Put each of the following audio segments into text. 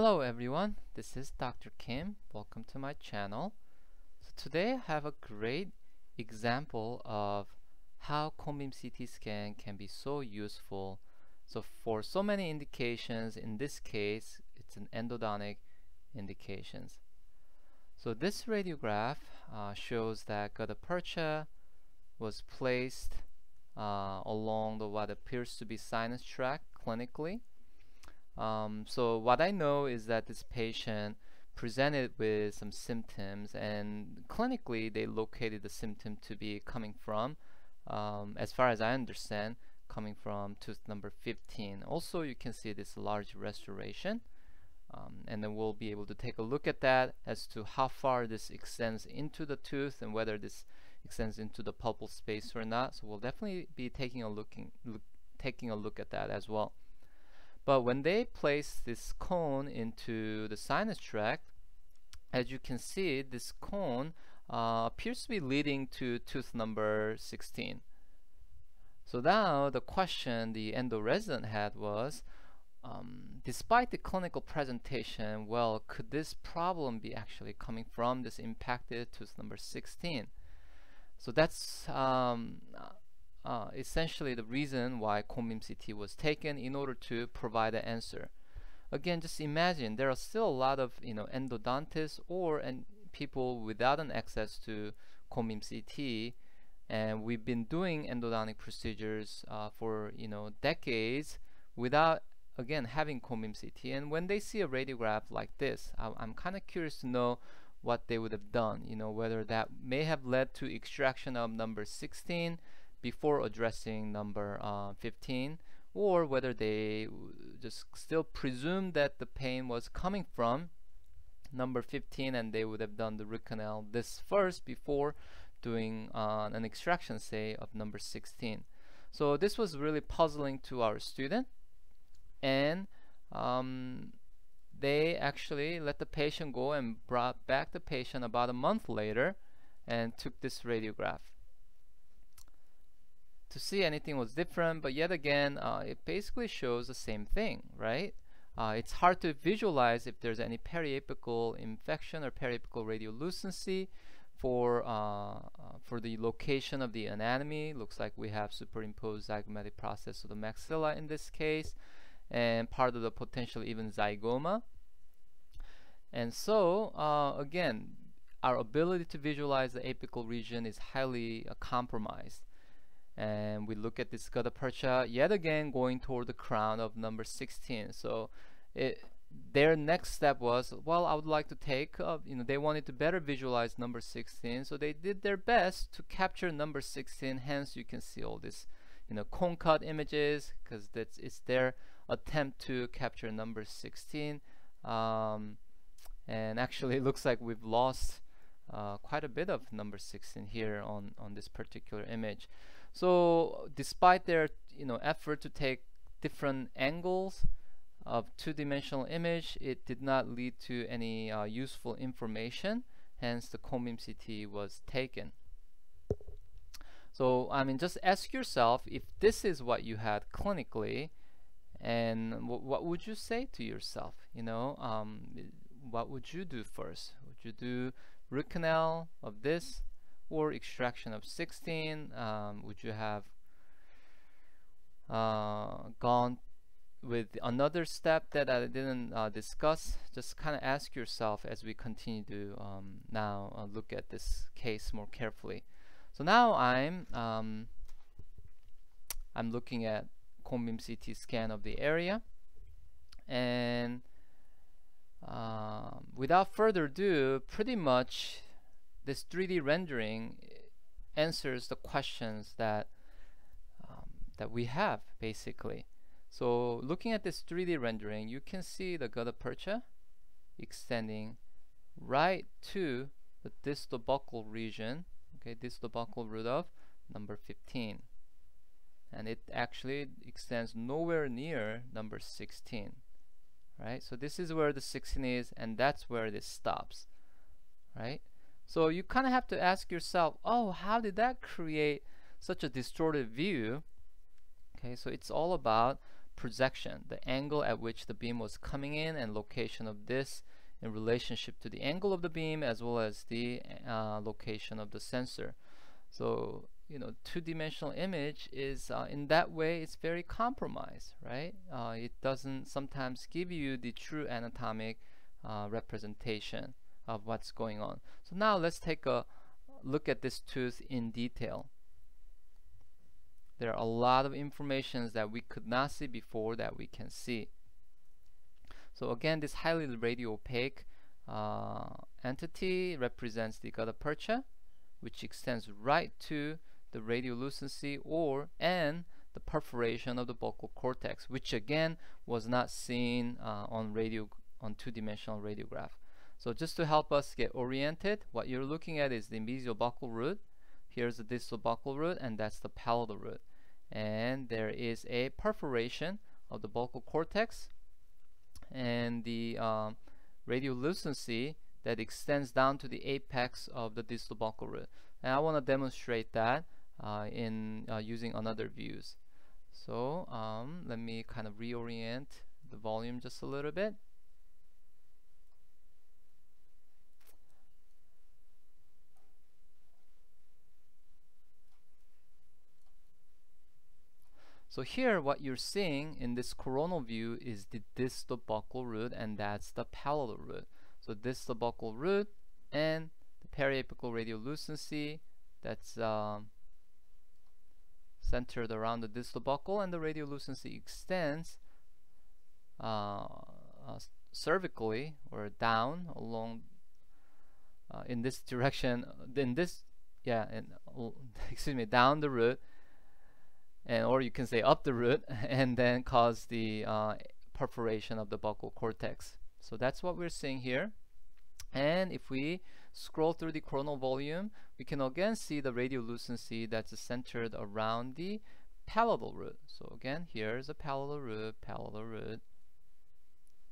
Hello everyone, this is Dr. Kim. Welcome to my channel. So today I have a great example of how cone beam CT scan can be so useful. So for so many indications, in this case, it's an endodontic indications. So this radiograph uh, shows that gutta percha was placed uh, along the what appears to be sinus tract clinically um, so what I know is that this patient presented with some symptoms and clinically they located the symptom to be coming from, um, as far as I understand, coming from tooth number 15. Also you can see this large restoration. Um, and then we'll be able to take a look at that as to how far this extends into the tooth and whether this extends into the pulpal space or not. So we'll definitely be taking a looking look, taking a look at that as well. But when they place this cone into the sinus tract, as you can see, this cone uh, appears to be leading to tooth number 16. So now the question the endo-resident had was, um, despite the clinical presentation, well, could this problem be actually coming from this impacted tooth number 16? So that's um, uh, essentially the reason why cone beam CT was taken in order to provide an answer. Again, just imagine there are still a lot of you know endodontists or and people without an access to cone CT, and we've been doing endodontic procedures uh, for you know decades without again having cone CT. And when they see a radiograph like this, I I'm kind of curious to know what they would have done. You know whether that may have led to extraction of number 16 before addressing number uh, 15 or whether they just still presume that the pain was coming from number 15 and they would have done the root canal this first before doing uh, an extraction say of number 16 so this was really puzzling to our student and um, they actually let the patient go and brought back the patient about a month later and took this radiograph to see anything was different but yet again uh, it basically shows the same thing right? Uh, it's hard to visualize if there's any periapical infection or periapical radiolucency for uh, uh, for the location of the anatomy. Looks like we have superimposed zygomatic process of the maxilla in this case and part of the potential even zygoma. And so uh, again our ability to visualize the apical region is highly uh, compromised and we look at this gutta percha yet again going toward the crown of number 16 so it their next step was well I would like to take uh, you know they wanted to better visualize number 16 so they did their best to capture number 16 hence you can see all this you know cone cut images because that's it's their attempt to capture number 16 um, and actually it looks like we've lost uh, quite a bit of number 16 here on on this particular image so despite their you know effort to take different angles of two-dimensional image, it did not lead to any uh, useful information. Hence, the cone beam CT was taken. So I mean, just ask yourself if this is what you had clinically, and what would you say to yourself? You know, um, what would you do first? Would you do root canal of this? Or extraction of 16 um, would you have uh, gone with another step that I didn't uh, discuss? Just kind of ask yourself as we continue to um, now uh, look at this case more carefully. So now I'm um, I'm looking at cone beam CT scan of the area. And um, without further ado pretty much this 3D rendering answers the questions that um, that we have basically. So looking at this 3D rendering, you can see the gutta percha extending right to the distal buccal region, okay, distal buccal root of number 15. And it actually extends nowhere near number 16. Right? So this is where the 16 is and that's where this stops. Right? So you kind of have to ask yourself, oh, how did that create such a distorted view? Okay, so it's all about projection, the angle at which the beam was coming in and location of this in relationship to the angle of the beam as well as the uh, location of the sensor. So, you know, two-dimensional image is uh, in that way it's very compromised, right? Uh, it doesn't sometimes give you the true anatomic uh, representation of what's going on. So now let's take a look at this tooth in detail. There are a lot of informations that we could not see before that we can see. So again, this highly radio opaque uh, entity represents the gutta percha, which extends right to the radiolucency or and the perforation of the buccal cortex, which again was not seen uh, on radio on two-dimensional radiograph. So just to help us get oriented, what you're looking at is the mesiobuccal root. Here's the distal buccal root, and that's the palatal root. And there is a perforation of the buccal cortex and the um, radiolucency that extends down to the apex of the distal buccal root. And I want to demonstrate that uh, in uh, using another views. So um, let me kind of reorient the volume just a little bit. So here what you're seeing in this coronal view is the distal buccal root and that's the palatal root. So distal buccal root and the periapical radiolucency that's um, centered around the distal buccal and the radiolucency extends uh, uh, cervically or down along uh, in this direction in this yeah excuse me down the root and or you can say up the root and then cause the uh, perforation of the buccal cortex. So that's what we're seeing here. And if we scroll through the coronal volume, we can again see the radiolucency that's centered around the palatal root. So again, here's a palatal root, palatal root,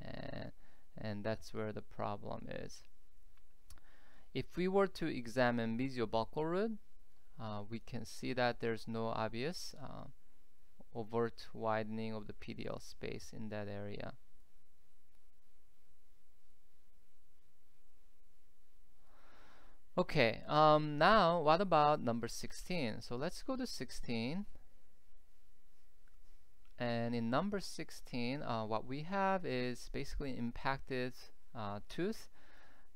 and, and that's where the problem is. If we were to examine mesiobuccal root, uh, we can see that there's no obvious uh, overt widening of the PDL space in that area. Okay, um, now what about number 16? So let's go to 16. And in number 16, uh, what we have is basically impacted uh, tooth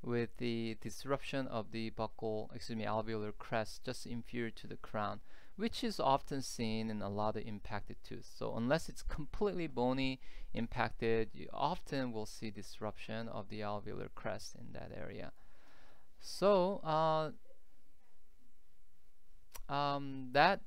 with the disruption of the buccal, excuse me, alveolar crest just inferior to the crown, which is often seen in a lot of impacted tooth. So unless it's completely bony impacted, you often will see disruption of the alveolar crest in that area. So uh, um, that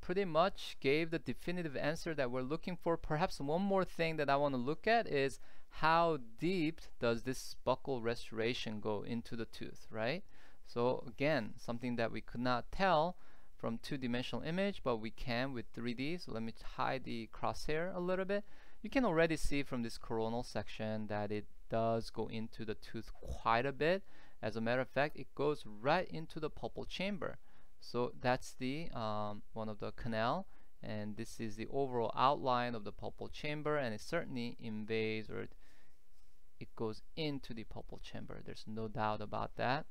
pretty much gave the definitive answer that we're looking for. Perhaps one more thing that I want to look at is how deep does this buccal restoration go into the tooth, right? So again, something that we could not tell from two-dimensional image, but we can with 3D. So let me hide the crosshair a little bit. You can already see from this coronal section that it does go into the tooth quite a bit. As a matter of fact, it goes right into the pulpal chamber. So that's the um, one of the canal and this is the overall outline of the pulpal chamber and it certainly invades or goes into the pulpal chamber. There's no doubt about that.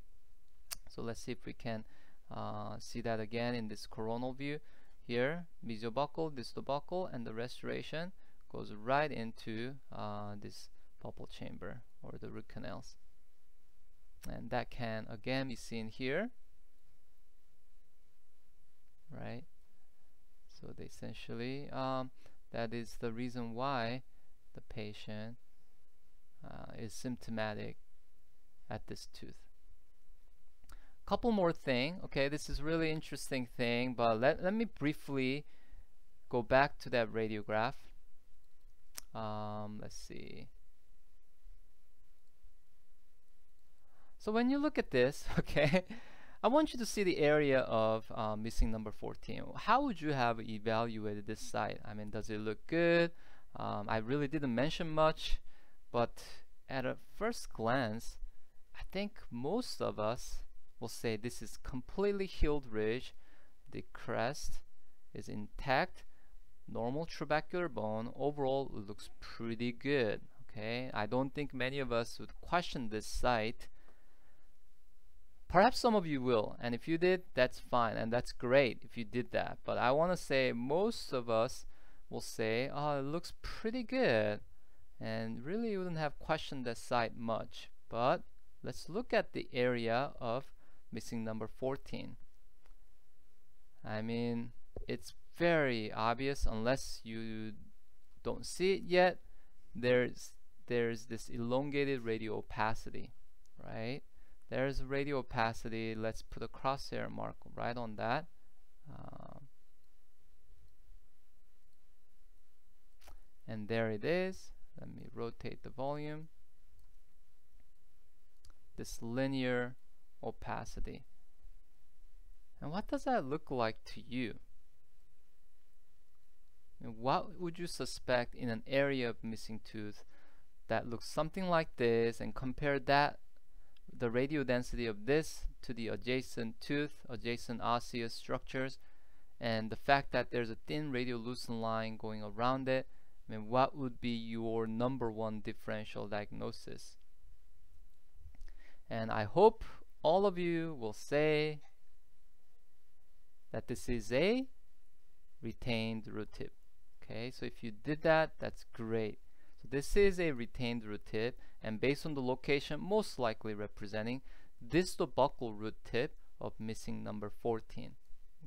So let's see if we can uh, see that again in this coronal view. Here, mesiobuccal, distal buccal, and the restoration goes right into uh, this pulpal chamber or the root canals. And that can again be seen here. Right? So they essentially, um, that is the reason why the patient uh, is symptomatic at this tooth. Couple more thing, okay, this is really interesting thing, but let, let me briefly go back to that radiograph. Um, let's see. So when you look at this, okay, I want you to see the area of uh, missing number 14. How would you have evaluated this site? I mean, does it look good? Um, I really didn't mention much but at a first glance I think most of us will say this is completely healed ridge. The crest is intact. Normal trabecular bone overall looks pretty good okay? I don't think many of us would question this site. Perhaps some of you will and if you did that's fine and that's great if you did that. But I want to say most of us will say oh it looks pretty good and really wouldn't have questioned that site much. But let's look at the area of missing number 14 I mean it's very obvious unless you don't see it yet there's there's this elongated radiopacity right? There's radiopacity. Let's put a crosshair mark right on that. Um, and there it is let me rotate the volume. This linear opacity. And what does that look like to you? And what would you suspect in an area of missing tooth that looks something like this and compare that the radiodensity of this to the adjacent tooth, adjacent osseous structures, and the fact that there's a thin radiolucent line going around it, Mean, what would be your number one differential diagnosis? And I hope all of you will say that this is a retained root tip. Okay, so if you did that, that's great. So this is a retained root tip and based on the location most likely representing this the buccal root tip of missing number 14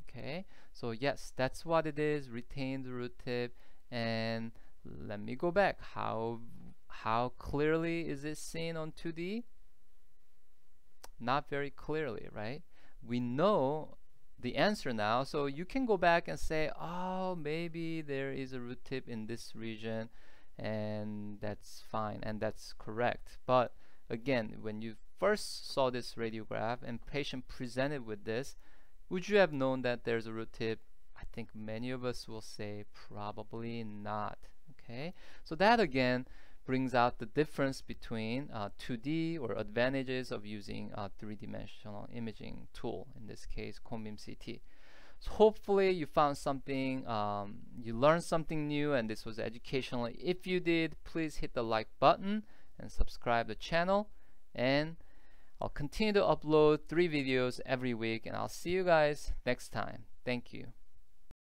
okay so yes that's what it is retained root tip and let me go back. How how clearly is it seen on 2D not very clearly right? We know the answer now so you can go back and say oh maybe there is a root tip in this region and that's fine and that's correct. But again when you first saw this radiograph and patient presented with this would you have known that there's a root tip? I think many of us will say probably not okay so that again brings out the difference between uh, 2D or advantages of using a three-dimensional imaging tool in this case cone beam CT so hopefully you found something, um, you learned something new and this was educational. If you did, please hit the like button and subscribe the channel. And I'll continue to upload three videos every week and I'll see you guys next time. Thank you.